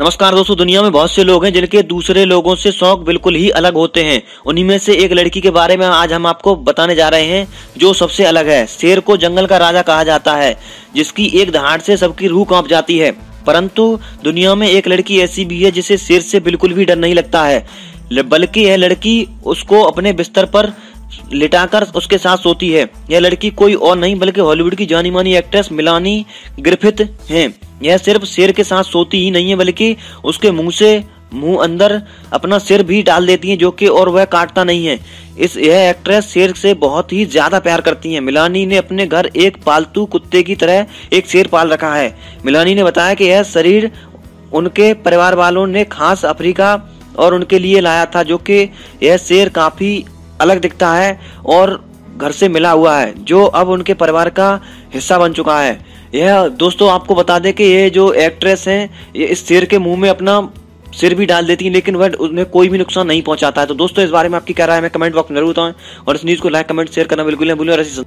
नमस्कार दोस्तों, दुनिया में बहुत से लोग हैं जिनके दूसरे लोगों से शौक बिल्कुल ही अलग होते हैं। उन्हीं में से एक लड़की के बारे में आज हम आपको बताने जा रहे हैं, जो सबसे अलग है। शेर को जंगल का राजा कहा जाता है, जिसकी एक दहाड़ से सबकी रूह काँप जाती है। परंतु दुनिया में एक लड़की ऐसी भी है जिसे शेर से बिल्कुल भी डर नहीं लगता है। बल्कि यह लड़की उसको अपने बिस्तर पर लिटाकर उसके साथ सोती है। यह लड़की कोई और नहीं, बल्कि हॉलीवुड की जानी मानी एक्ट्रेस मिलानी ग्रिफिथ हैं। यह सिर्फ़ शेर के साथ सोती ही नहीं है, बल्कि उसके मुँह से मुँह अंदर अपना सिर भी डाल देती है, जो कि और वह काटता नहीं है। इस यह एक्ट्रेस शेर से बहुत ही ज़्यादा प्यार करती है। मिलानी ने अपने घर एक पालतू कुत्ते की तरह एक शेर पाल रखा है। मिलानी ने बताया कि यह शरीर उनके परिवार वालों ने खास अफ्रीका और उनके लिए लाया था, जो कि यह शेर काफ़ी अलग दिखता है और घर से मिला हुआ है, जो अब उनके परिवार का हिस्सा बन चुका है। यह, दोस्तों, आपको बता दें कि ये जो एक्ट्रेस है, ये इस शेर के मुँह में अपना सिर भी डाल देती है, लेकिन वह उन्हें कोई भी नुकसान नहीं पहुंचाता है। तो दोस्तों, इस बारे में आपकी कह रहा है? कमेंट बॉक्स में ज़रूर बताएँ और इस न्यूज़ को लाइक कमेंट शेयर करना बिल्कुल नहीं भूलें और ऐसी